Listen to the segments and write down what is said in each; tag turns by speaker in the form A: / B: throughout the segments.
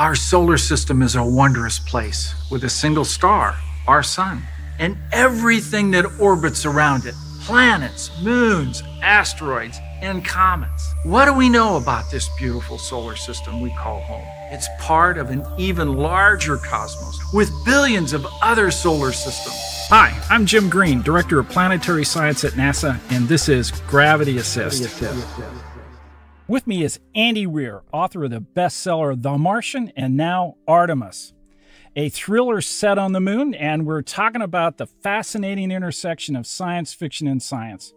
A: Our solar system is a wondrous place with a single star, our sun, and everything that orbits around it planets, moons, asteroids, and comets. What do we know about this beautiful solar system we call home? It's part of an even larger cosmos with billions of other solar systems.
B: Hi, I'm Jim Green, Director of Planetary Science at NASA, and this is Gravity Assist. With me is Andy Weir, author of the bestseller The Martian and now Artemis, a thriller set on the moon, and we're talking about the fascinating intersection of science fiction and science.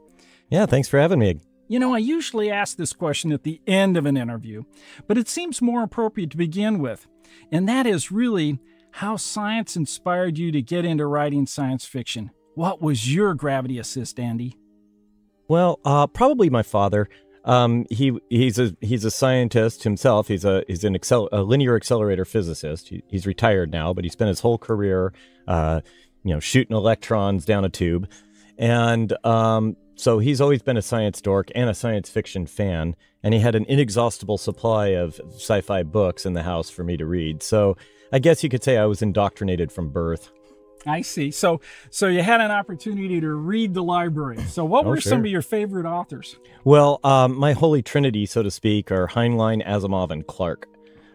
C: Yeah, thanks for having me.
B: You know, I usually ask this question at the end of an interview, but it seems more appropriate to begin with. And that is really how science inspired you to get into writing science fiction. What was your gravity assist, Andy?
C: Well, uh, probably my father. Um, he he's a he's a scientist himself. He's a he's an accel- a linear accelerator physicist. He, he's retired now, but he spent his whole career, uh, you know, shooting electrons down a tube, and um, so he's always been a science dork and a science fiction fan. And he had an inexhaustible supply of sci-fi books in the house for me to read. So I guess you could say I was indoctrinated from birth.
B: I see. So, so you had an opportunity to read the library. So, what
C: Oh,
B: were some of your favorite authors?
C: Well, um, my holy trinity, so to speak, are Heinlein, Asimov, and Clarke.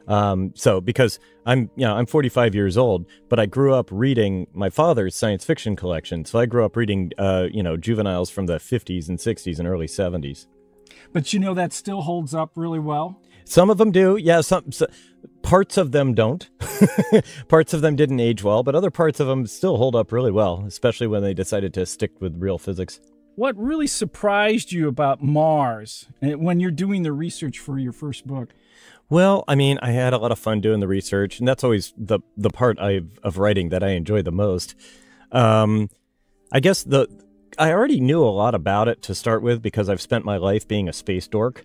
C: Um, so because I'm, you know, I'm 45 years old, but I grew up reading my father's science fiction collection. So I grew up reading, uh, you know, juveniles from the 50s and 60s and early 70s.
B: But you know that still holds up really well.
C: Some of them do, yeah. Some, so, parts of them don't. parts of them didn't age well, but other parts of them still hold up really well, especially when they decided to stick with real physics.
B: What really surprised you about Mars eh, when you're doing the research for your first book?
C: Well, I mean, I had a lot of fun doing the research, and that's always the the part I of writing that I enjoy the most. Um, I guess the I already knew a lot about it to start with because I've spent my life being a space dork.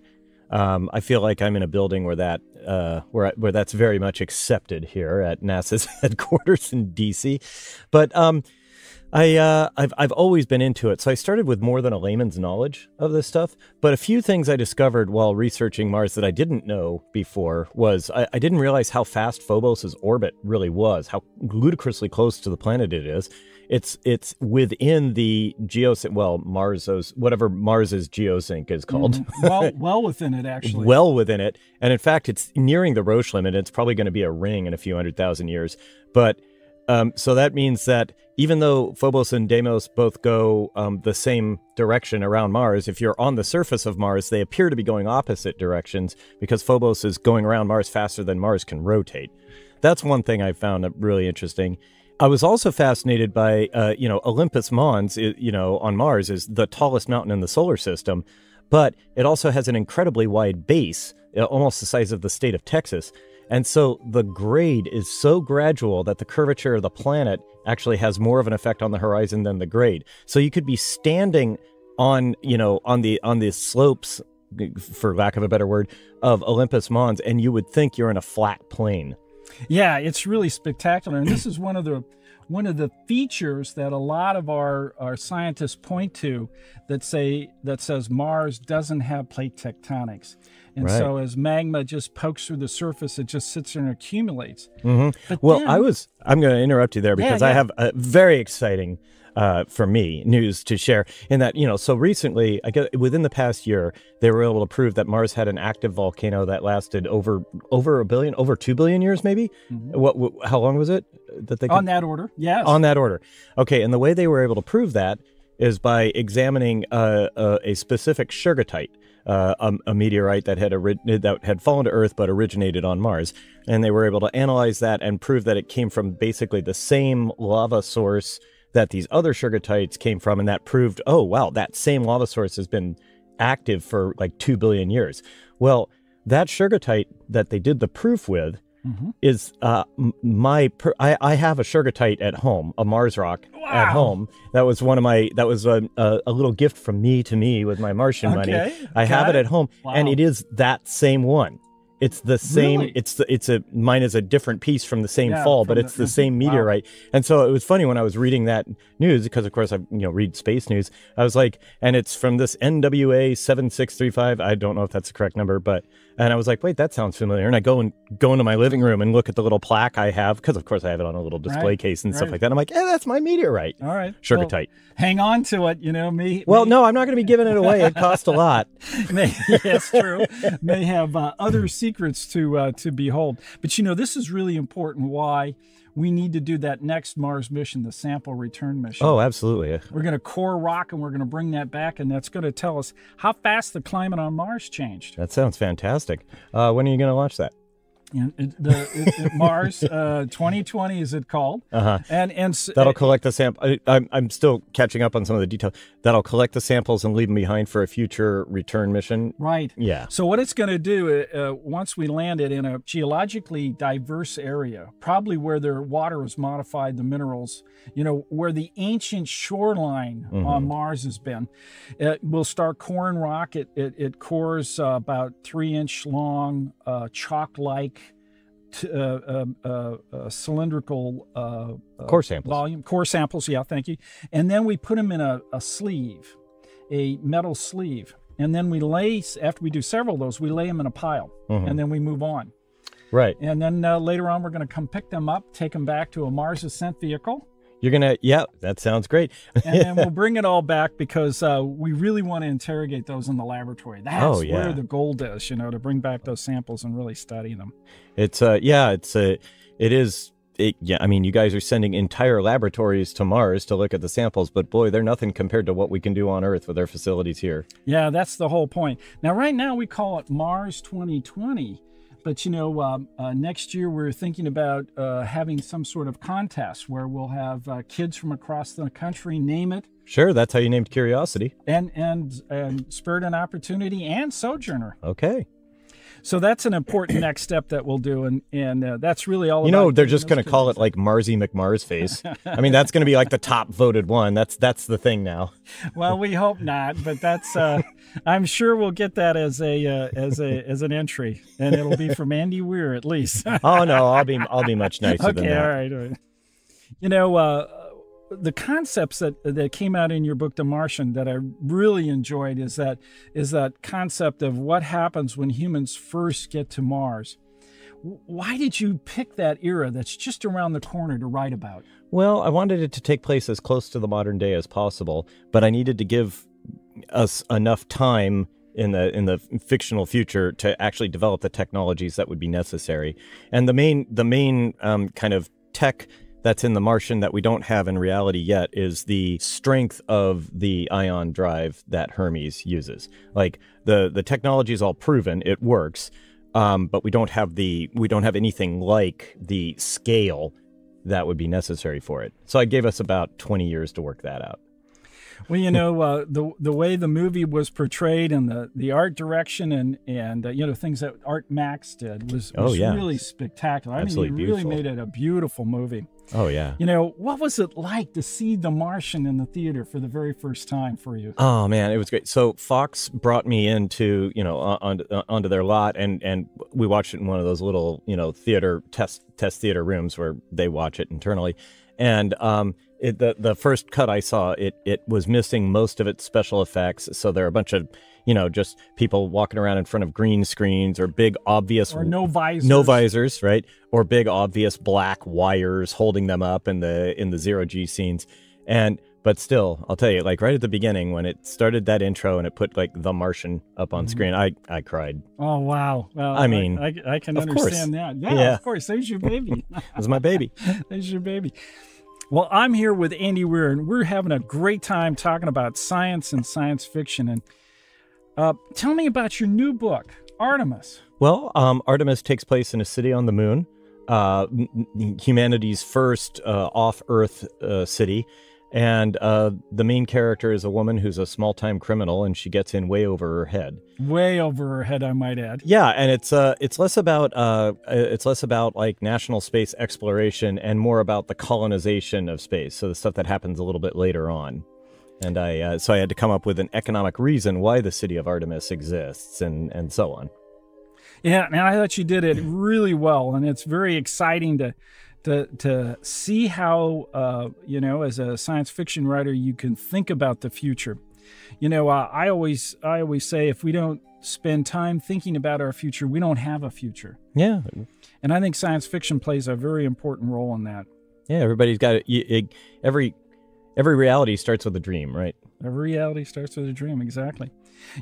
C: Um, I feel like I'm in a building where that uh, where where that's very much accepted here at NASA's headquarters in DC. But um, I uh, I've I've always been into it, so I started with more than a layman's knowledge of this stuff. But a few things I discovered while researching Mars that I didn't know before was I, I didn't realize how fast Phobos's orbit really was, how ludicrously close to the planet it is. It's it's within the geosync, well Mars's whatever Mars's geosync is called.
B: well, well within it actually.
C: well within it. And in fact, it's nearing the Roche limit. It's probably going to be a ring in a few hundred thousand years. But um, so that means that even though Phobos and Deimos both go um, the same direction around Mars, if you're on the surface of Mars, they appear to be going opposite directions because Phobos is going around Mars faster than Mars can rotate. That's one thing I found really interesting. I was also fascinated by, uh, you know, Olympus Mons, you know, on Mars is the tallest mountain in the solar system, but it also has an incredibly wide base, uh, almost the size of the state of Texas. And so the grade is so gradual that the curvature of the planet actually has more of an effect on the horizon than the grade. So you could be standing on, you know, on the on the slopes, for lack of a better word, of Olympus Mons, and you would think you're in a flat plane.
B: Yeah, it's really spectacular, and this is one of the one of the features that a lot of our, our scientists point to that say that says Mars doesn't have plate tectonics. And
C: Right.
B: so as magma just pokes through the surface, it just sits there and accumulates.
C: hmm
B: But
C: Well,
B: then-
C: I was. I'm going to interrupt you there
B: Yeah,
C: because I have a very exciting, uh, for me, news to share. In that, you know, so recently, I guess within the past year, they were able to prove that Mars had an active volcano that lasted over over a billion, over two billion years, maybe. What, what? How long was it that they could,
B: Mm-hmm. On that order, yes.
C: on that order. Okay, and the way they were able to prove that is by examining uh, uh, a specific shergottite, uh, a, a meteorite that had ori- that had fallen to Earth but originated on Mars, and they were able to analyze that and prove that it came from basically the same lava source that these other shergottites came from, and that proved, oh wow, that same lava source has been active for like two billion years. Well, that shergottite that they did the proof with is uh, my per- I, I have a shergottite at home, a Mars rock at home. That was one of my that was a, a, a little gift from me to me with my Martian money.
B: Okay,
C: I have it
B: it.
C: at home, and it is that same one. It's the same.
B: Really?
C: It's the, it's a mine is a different piece from the same
B: Yeah,
C: fall, but
B: the-
C: it's the same
B: Wow.
C: meteorite. And so it was funny when I was reading that news because of course I you know read space news. I was like, and it's from this NWA seven six three five. I don't know if that's the correct number, but And I was like, wait, that sounds familiar. And I go and go into my living room and look at the little plaque I have, because of course I have it on a little display
B: Right,
C: case and stuff like that. I'm like, yeah, that's my meteorite.
B: All right.
C: Sugar
B: Well,
C: tight.
B: Hang on to it. You know, me.
C: Well, no, I'm not going to be giving it away. It cost a lot.
B: may, yes, true. May have uh, other secrets to uh, to behold. But you know, this is really important. Why we need to do that next Mars mission, the sample return mission.
C: Oh, absolutely.
B: We're going to core rock, and we're going to bring that back, and that's going to tell us how fast the climate on Mars changed.
C: That sounds fantastic. Uh, when are you going to launch that?
B: The Mars uh, 2020 is it called?
C: Uh huh.
B: And and s-
C: That'll collect the sample. I, I'm I'm still catching up on some of the details. That'll collect the samples and leave them behind for a future return mission.
B: right.
C: Yeah.
B: So what it's going to do uh, once we land it in a geologically diverse area, probably where their water has modified the minerals, you know, where the ancient shoreline on Mars has been, it will start coring rock. It it, it cores uh, about three inch long, uh, chalk-like. Uh, um, uh, uh, cylindrical uh, uh,
C: Core samples.
B: volume core samples yeah thank you and then we put them in a, a sleeve a metal sleeve and then we lay after we do several of those we lay them in a pile
C: Mm-hmm.
B: and then we move on
C: Right.
B: and then uh, later on we're going to come pick them up take them back to a mars ascent vehicle
C: You're gonna. Yeah, that sounds great.
B: and then we'll bring it all back because uh, we really want to interrogate those in the laboratory that's
C: Oh, yeah.
B: where the gold is you know to bring back those samples and really study them
C: It's uh yeah, it's uh it is it, yeah, I mean, you guys are sending entire laboratories to Mars to look at the samples, but boy, they're nothing compared to what we can do on Earth with our facilities here.
B: Yeah, that's the whole point. Now, right now we call it Mars 2020, but you know, um, uh, next year we're thinking about uh, having some sort of contest where we'll have uh, kids from across the country name it,
C: Sure, that's how you named Curiosity.
B: and and and Spirit and Opportunity and Sojourner.
C: Okay.
B: So that's an important next step that we'll do, and and uh, that's really all.
C: You know, they're just going to call it like Marsy McMars face. I mean, that's going to be like the top voted one. That's that's the thing now.
B: Well, we hope not, but that's. Uh, I'm sure we'll get that as a uh, as a as an entry, and it'll be from Andy Weir at least.
C: Oh no, I'll be I'll be much nicer than
B: okay,
C: that.
B: all right, all right. You know, uh, the concepts that that came out in your book, The Martian, that I really enjoyed is that is that concept of what happens when humans first get to Mars. Why did you pick that era that's just around the corner to write about?
C: Well, I wanted it to take place as close to the modern day as possible, but I needed to give us enough time in the in the fictional future to actually develop the technologies that would be necessary. And the main the main um, kind of tech that's in the Martian that we don't have in reality yet is the strength of the ion drive that Hermes uses. Like the the technology is all proven, it works, um, but we don't have the we don't have anything like the scale that would be necessary for it. So I gave us about 20 years to work that out.
B: Well, you know, uh, the the way the movie was portrayed and the, the art direction and and uh, you know things that Art Max did was,
C: Oh,
B: was
C: yeah.
B: really spectacular. I
C: Absolutely
B: mean, he really
C: beautiful.
B: made it a beautiful movie.
C: Oh yeah.
B: You know, what was it like to see The Martian in the theater for the very first time for you?
C: Oh man, it was great. So Fox brought me into you know on, on, onto their lot, and and we watched it in one of those little you know theater test test theater rooms where they watch it internally, and um it, the the first cut I saw it it was missing most of its special effects. So there are a bunch of you know just people walking around in front of green screens or big obvious
B: Or no visors?
C: no visors, right? Or big obvious black wires holding them up in the in the zero G scenes. And but still, I'll tell you, like right at the beginning when it started that intro and it put like the Martian up on screen, I I cried.
B: Oh wow! Well,
C: I mean,
B: I, I, can
C: of course.
B: understand that. Yeah,
C: Yeah.
B: of course. There's your baby.
C: It was my baby.
B: There's your baby. Well, I'm here with Andy Weir, and we're having a great time talking about science and science fiction. And uh, tell me about your new book, Artemis.
C: Well, um, Artemis takes place in a city on the moon, uh, humanity's first uh, off-Earth uh, city, and uh, the main character is a woman who's a small-time criminal, and she gets in way over her head.
B: Way over her head, I might add.
C: Yeah, and it's uh it's less about uh it's less about like national space exploration and more about the colonization of space. So the stuff that happens a little bit later on. And I uh, so I had to come up with an economic reason why the city of Artemis exists and and so on.
B: Yeah, and I thought you did it really well, and it's very exciting to to to see how uh, you know, as a science fiction writer, you can think about the future. You know, uh, I always I always say if we don't spend time thinking about our future, we don't have a future.
C: Yeah.
B: And I think science fiction plays a very important role in that.
C: Yeah, everybody's got it. Every every reality starts with a dream, right?
B: Every reality starts with a dream, exactly.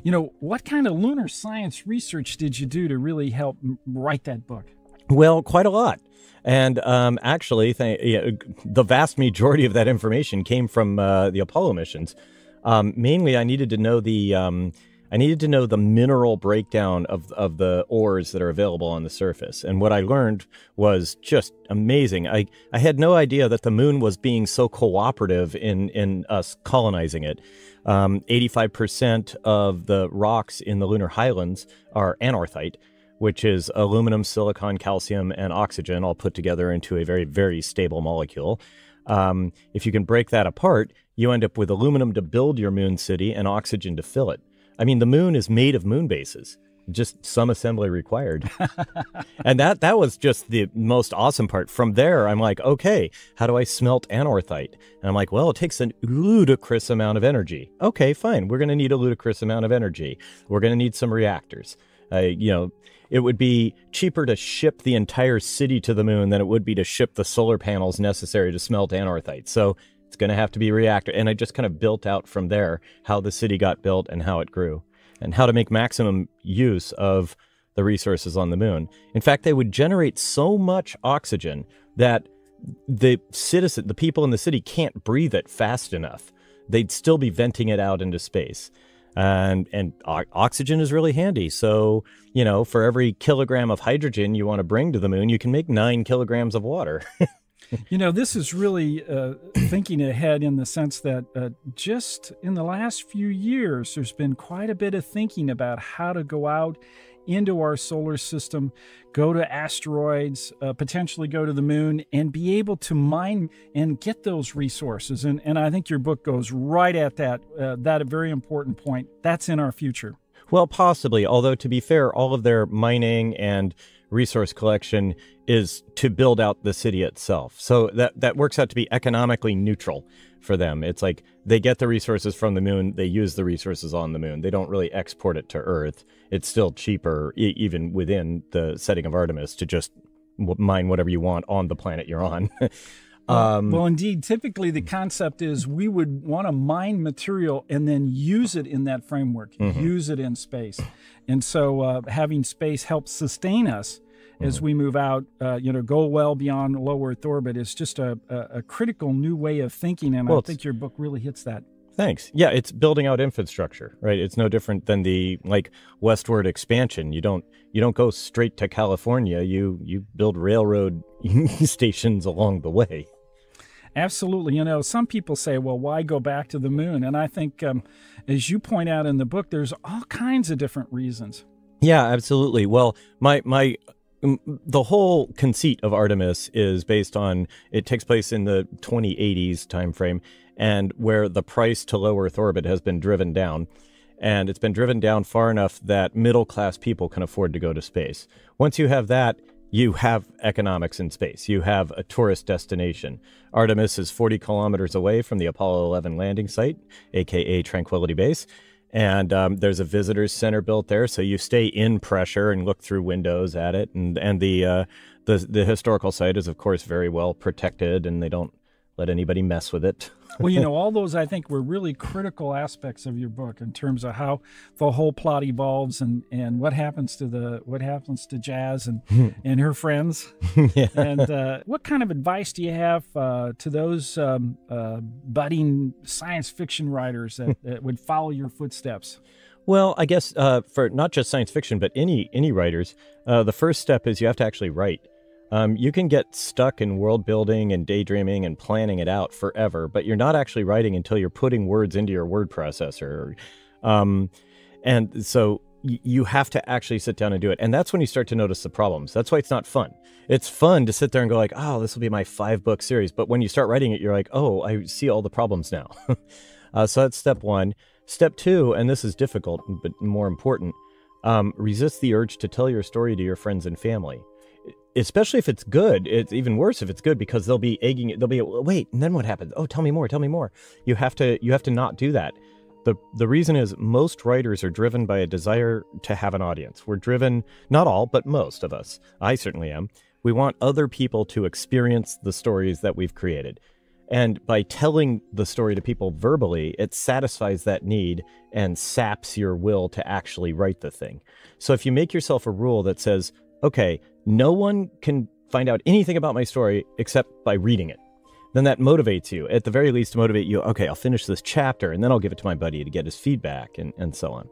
B: You know, what kind of lunar science research did you do to really help write that book?
C: Well, quite a lot. And um, actually, th- yeah, the vast majority of that information came from uh, the Apollo missions. Um, mainly, I needed to know the um, I needed to know the mineral breakdown of of the ores that are available on the surface. And what I learned was just amazing. I I had no idea that the moon was being so cooperative in in us colonizing it. Um, 85% of the rocks in the lunar highlands are anorthite which is aluminum, silicon, calcium, and oxygen all put together into a very, very stable molecule. Um, if you can break that apart, you end up with aluminum to build your moon city and oxygen to fill it. I mean, the moon is made of moon bases. Just some assembly required. and that that was just the most awesome part. From there, I'm like, okay, how do I smelt anorthite? And I'm like, well, it takes a ludicrous amount of energy. Okay, fine. We're going to need a ludicrous amount of energy. We're going to need some reactors. Uh, you know, it would be cheaper to ship the entire city to the moon than it would be to ship the solar panels necessary to smelt anorthite. So it's going to have to be reactor. And I just kind of built out from there how the city got built and how it grew and how to make maximum use of the resources on the moon. In fact, they would generate so much oxygen that the citizen, the people in the city can't breathe it fast enough. They'd still be venting it out into space and and oxygen is really handy. So you know, for every kilogram of hydrogen you want to bring to the moon, you can make nine kilograms of water.
B: you know, this is really uh, thinking ahead in the sense that uh, just in the last few years, there's been quite a bit of thinking about how to go out into our solar system, go to asteroids, uh, potentially go to the moon, and be able to mine and get those resources. And, and I think your book goes right at that, uh, that very important point. That's in our future.
C: Well, possibly. Although, to be fair, all of their mining and resource collection is to build out the city itself. So that, that works out to be economically neutral for them. It's like they get the resources from the moon, they use the resources on the moon. They don't really export it to Earth. It's still cheaper, e- even within the setting of Artemis, to just mine whatever you want on the planet you're on.
B: um, well, indeed, typically the concept is we would want to mine material and then use it in that framework, mm-hmm. use it in space. And so uh, having space helps sustain us as we move out, uh, you know, go well beyond low Earth orbit is just a, a, a critical new way of thinking. And well, I think your book really hits that.
C: Thanks. Yeah, it's building out infrastructure, right? It's no different than the like westward expansion. You don't you don't go straight to California. You you build railroad stations along the way.
B: Absolutely. You know, some people say, well, why go back to the moon? And I think, um, as you point out in the book, there's all kinds of different reasons.
C: Yeah, absolutely. Well, my my the whole conceit of Artemis is based on it takes place in the 2080s timeframe, and where the price to low Earth orbit has been driven down, and it's been driven down far enough that middle class people can afford to go to space. Once you have that, you have economics in space. You have a tourist destination. Artemis is 40 kilometers away from the Apollo 11 landing site, aka Tranquility Base and um, there's a visitors center built there, so you stay in pressure and look through windows at it, and and the uh, the the historical site is of course very well protected, and they don't let anybody mess with it.
B: well, you know, all those I think were really critical aspects of your book in terms of how the whole plot evolves and and what happens to the what happens to Jazz and and her friends. yeah. And uh, what kind of advice do you have uh, to those um, uh, budding science fiction writers that, that, would follow your footsteps?
C: Well, I guess uh, for not just science fiction, but any any writers, uh, the first step is you have to actually write. Um, you can get stuck in world building and daydreaming and planning it out forever, but you're not actually writing until you're putting words into your word processor. Um, and so y- you have to actually sit down and do it. And that's when you start to notice the problems. That's why it's not fun. It's fun to sit there and go like, oh, this will be my five book series. But when you start writing it, you're like, oh, I see all the problems now. uh, so that's step one. Step two, and this is difficult, but more important, um, resist the urge to tell your story to your friends and family especially if it's good. It's even worse if it's good because they'll be egging it. They'll be wait, and then what happens? Oh, tell me more. Tell me more. You have to you have to not do that. The, the reason is most writers are driven by a desire to have an audience. We're driven, not all, but most of us. I certainly am. We want other people to experience the stories that we've created. And by telling the story to people verbally, it satisfies that need and saps your will to actually write the thing. So if you make yourself a rule that says, okay, no one can find out anything about my story except by reading it, then that motivates you. At the very least, to motivate you, okay, I'll finish this chapter and then I'll give it to my buddy to get his feedback and, and so on.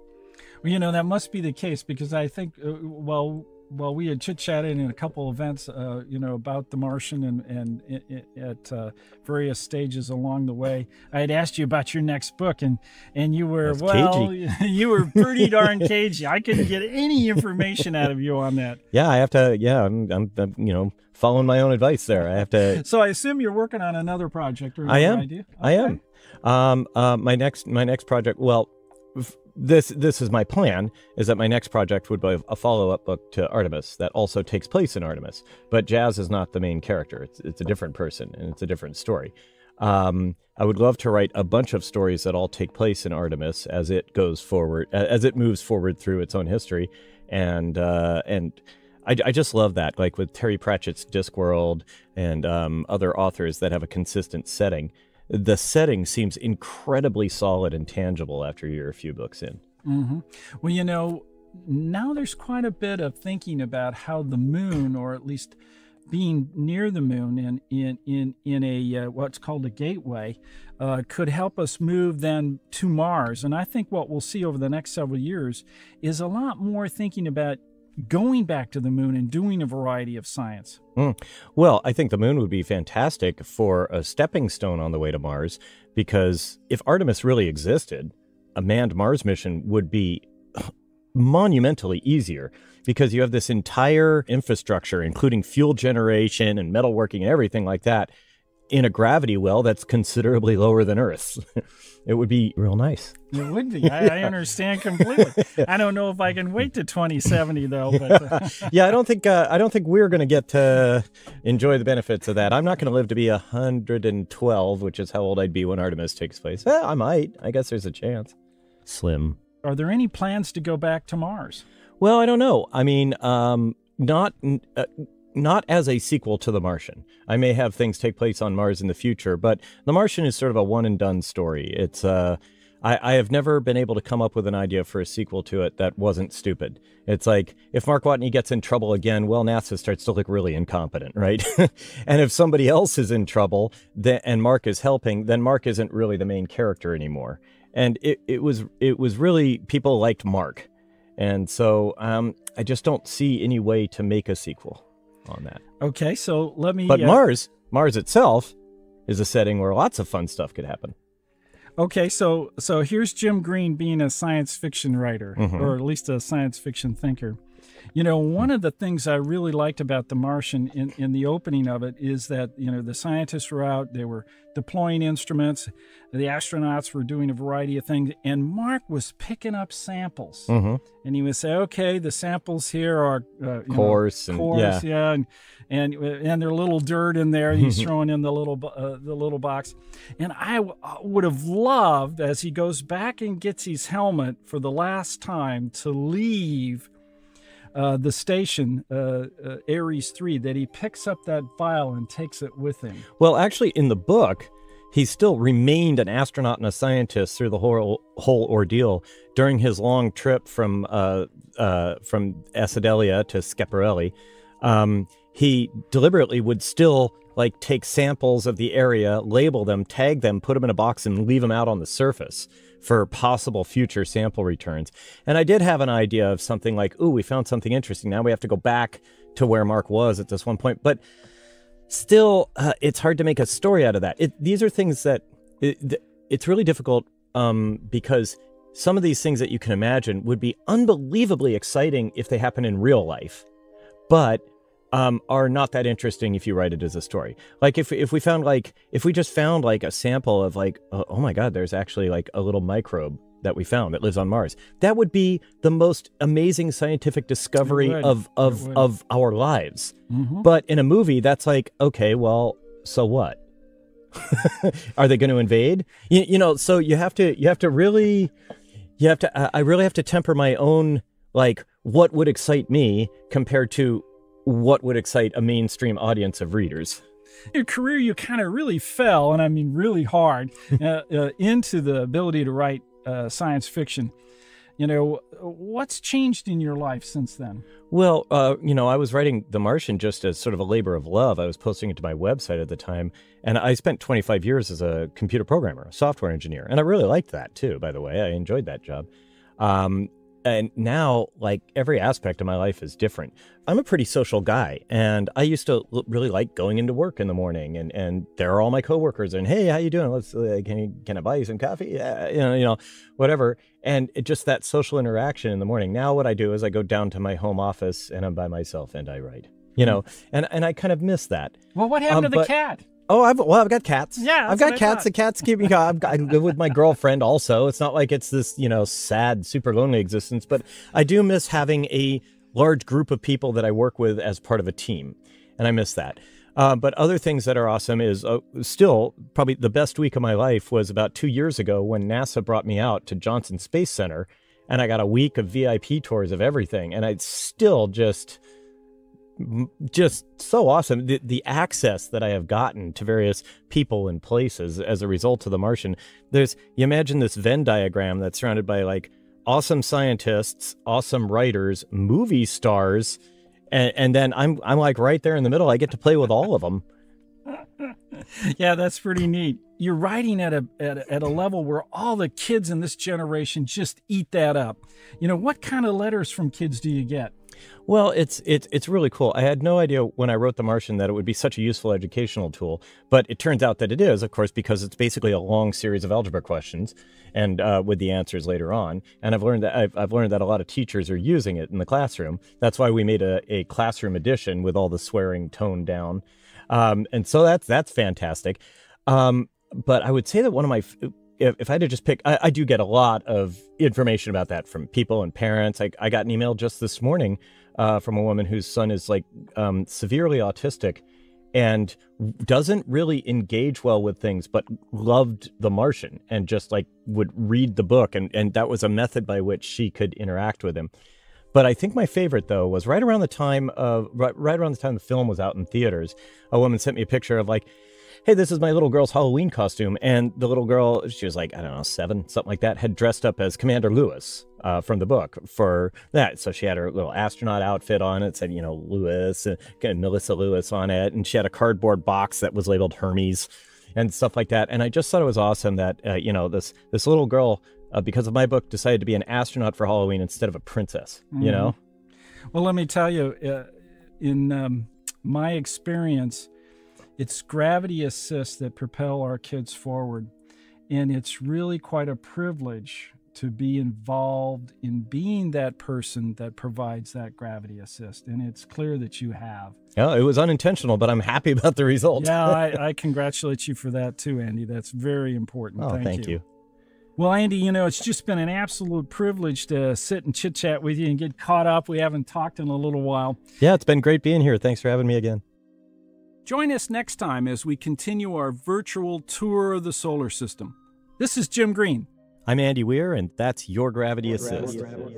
B: Well, you know, that must be the case because I think, uh, well, well, we had chit chatted in a couple events, uh, you know, about The Martian and and, and at uh, various stages along the way. I had asked you about your next book, and and you were
C: That's
B: well,
C: cagey.
B: you were pretty darn cagey. I couldn't get any information out of you on that.
C: Yeah, I have to. Yeah, I'm, I'm, I'm you know, following my own advice there. I have to.
B: So I assume you're working on another project, or
C: I am.
B: idea?
C: I am. Um, uh, my next, my next project. Well, f- this this is my plan. Is that my next project would be a follow up book to Artemis that also takes place in Artemis, but Jazz is not the main character. It's it's a different person and it's a different story. Um, I would love to write a bunch of stories that all take place in Artemis as it goes forward, as it moves forward through its own history, and uh, and I, I just love that. Like with Terry Pratchett's Discworld and um, other authors that have a consistent setting, the setting seems incredibly solid and tangible after you're a few books in.
B: hmm Well, you know, now there's quite a bit of thinking about how the moon, or at least being near the moon in in in in a uh, what's called a gateway, uh, could help us move then to Mars. And I think what we'll see over the next several years is a lot more thinking about going back to the moon and doing a variety of science. Hmm.
C: Well, I think the moon would be fantastic for a stepping stone on the way to Mars because if Artemis really existed, a manned Mars mission would be monumentally easier because you have this entire infrastructure, including fuel generation and metalworking and everything like that, in a gravity well that's considerably lower than Earth's. it would be real nice.
B: It would be. I, I understand completely. I don't know if I can wait to 2070 though, but. Uh,
C: yeah, I don't think uh, I don't think we're going to get to enjoy the benefits of that. I'm not going to live to be 112, which is how old I'd be when Artemis takes place. Well, I might. I guess there's a chance. Slim.
B: Are there any plans to go back to Mars?
C: Well, I don't know. I mean, um, not uh, not as a sequel to The Martian. I may have things take place on Mars in the future, but The Martian is sort of a one and done story. It's uh, I, I have never been able to come up with an idea for a sequel to it that wasn't stupid. It's like if Mark Watney gets in trouble again, well, NASA starts to look really incompetent, right? and if somebody else is in trouble then, and Mark is helping, then Mark isn't really the main character anymore. And it, it was it was really people liked Mark. And so um, I just don't see any way to make a sequel on that.
B: Okay, so let me.
C: But
B: uh,
C: Mars, Mars itself, is a setting where lots of fun stuff could happen.
B: Okay, so so here's Jim Green being a science fiction writer,
C: Mhm.
B: or at least a science fiction thinker. You know, one of the things I really liked about The Martian in, in the opening of it is that, you know, the scientists were out, they were deploying instruments, the astronauts were doing a variety of things, and Mark was picking up samples.
C: Mm-hmm.
B: And he would say, okay, the samples here are uh, you know,
C: Coarse and-
B: coarse,
C: yeah.
B: yeah, and and and there's a little dirt in there. He's throwing in the little uh, the little box, and I w- uh, would have loved as he goes back and gets his helmet for the last time to leave. Uh, the station, uh, uh, Ares 3, that he picks up that file and takes it with him.
C: Well, actually, in the book, he still remained an astronaut and a scientist through the whole whole ordeal during his long trip from uh, uh, from Acidalia to Schiaparelli. Um, he deliberately would still like take samples of the area, label them, tag them, put them in a box, and leave them out on the surface for possible future sample returns. And I did have an idea of something like, "Ooh, we found something interesting. Now we have to go back to where Mark was at this one point." But still uh, it's hard to make a story out of that it, these are things that it, it's really difficult um, because some of these things that you can imagine would be unbelievably exciting if they happen in real life but um, are not that interesting if you write it as a story like if, if we found like if we just found like a sample of like oh, oh my god there's actually like a little microbe that we found that lives on mars that would be the most amazing scientific discovery of of of our lives
B: Mhm.
C: but in a movie, that's like, okay, well, so what? Are they going to invade? You, you know, so you have to you have to really you have to I really have to temper my own like what would excite me compared to what would excite a mainstream audience of readers.
B: Your career, you kind of really fell, and I mean really hard, uh, uh, into the ability to write uh, science fiction. You know, what's changed in your life since then?
C: Well, uh, you know, I was writing The Martian just as sort of a labor of love. I was posting it to my website at the time, and I spent 25 years as a computer programmer, a software engineer, and I really liked that too. By the way, I enjoyed that job. Um, and now like every aspect of my life is different. I'm a pretty social guy and i used to really like going into work in the morning and and there are all my coworkers and hey how you doing? Let's uh, can you can i buy you some coffee? Yeah, you know you know whatever. And it, just that social interaction in the morning. Now what i do is i go down to my home office and i'm by myself and i write you know? And and i kind of miss that.
B: Well what happened um, to the but, cat
C: Oh, I've well, I've got cats.
B: Yeah,
C: I've got cats. The cats keep me. I've I live with my girlfriend also. It's not like it's this you know sad, super lonely existence, but I do miss having a large group of people that I work with as part of a team, and I miss that. Uh, but other things that are awesome is uh, still probably the best week of my life was about two years ago when NASA brought me out to Johnson Space Center, and I got a week of VIP tours of everything, and I still just just so awesome. The, the access that I have gotten to various people and places as a result of The Martian. There's, you imagine this Venn diagram that's surrounded by like awesome scientists, awesome writers, movie stars, and, and then I'm I'm like right there in the middle. I get to play with all of them.
B: yeah, that's pretty neat. You're writing at a, at a, at a level where all the kids in this generation just eat that up. You know, what kind of letters from kids do you get?
C: Well, it's it's it's really cool. I had no idea when I wrote The Martian that it would be such a useful educational tool, but it turns out that it is, of course, because it's basically a long series of algebra questions, and uh, with the answers later on. And I've learned that I've, I've learned that a lot of teachers are using it in the classroom. That's why we made a, a classroom edition with all the swearing toned down, um, and so that's that's fantastic. Um, but I would say that one of my if, if I had to just pick, I, I, do get a lot of information about that from people and parents. I, I got an email just this morning uh, from a woman whose son is like um, severely autistic and doesn't really engage well with things, but loved The Martian and just like would read the book. And, and that was a method by which she could interact with him. But I think my favorite though was right around the time of right, right around the time the film was out in theaters. A woman sent me a picture of like, hey, this is my little girl's Halloween costume. And the little girl, she was like, I don't know, seven, something like that, had dressed up as Commander Lewis uh, from the book for that. So she had her little astronaut outfit on it, said, you know, Lewis, and, Melissa Lewis on it. And she had a cardboard box that was labeled Hermes and stuff like that. And I just thought it was awesome that, uh, you know, this, this little girl, uh, because of my book, decided to be an astronaut for Halloween instead of a princess, mm-hmm. you know?
B: Well, let me tell you, uh, in um, my experience, it's gravity assists that propel our kids forward. And it's really quite a privilege to be involved in being that person that provides that gravity assist. And it's clear that you have.
C: Yeah, it was unintentional, but I'm happy about the result.
B: yeah, I, I, congratulate you for that too, Andy. That's very important.
C: Oh,
B: thank,
C: thank you.
B: you. Well, Andy, you know, it's just been an absolute privilege to sit and chit chat with you and get caught up. We haven't talked in a little while.
C: Yeah, it's been great being here. Thanks for having me again.
B: Join us next time as we continue our virtual tour of the solar system. This is Jim Green.
C: I'm Andy Weir, and that's your Gravity Assist. Gravity.